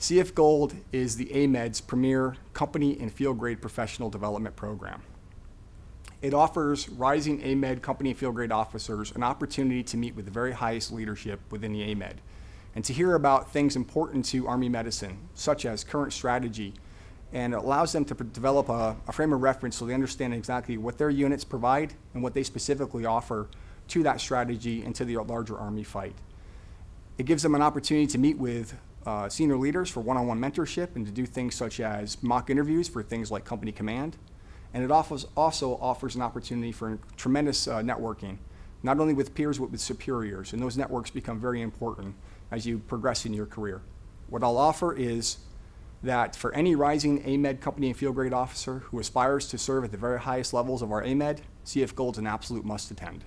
CF Gold is the AMED's premier company and field grade professional development program. It offers rising AMED company and field grade officers an opportunity to meet with the very highest leadership within the AMED and to hear about things important to Army medicine, such as current strategy, and allows them to develop a, a, frame of reference so they understand exactly what their units provide and what they specifically offer to that strategy and to the larger Army fight. It gives them an opportunity to meet with uh, senior leaders for one-on-one mentorship and to do things such as mock interviews for things like company command. And it also offers an opportunity for tremendous uh, networking, not only with peers but with superiors. And those networks become very important as you progress in your career. What I'll offer is that for any rising AMED company and field grade officer who aspires to serve at the very highest levels of our AMED, CF Gold's an absolute must attend.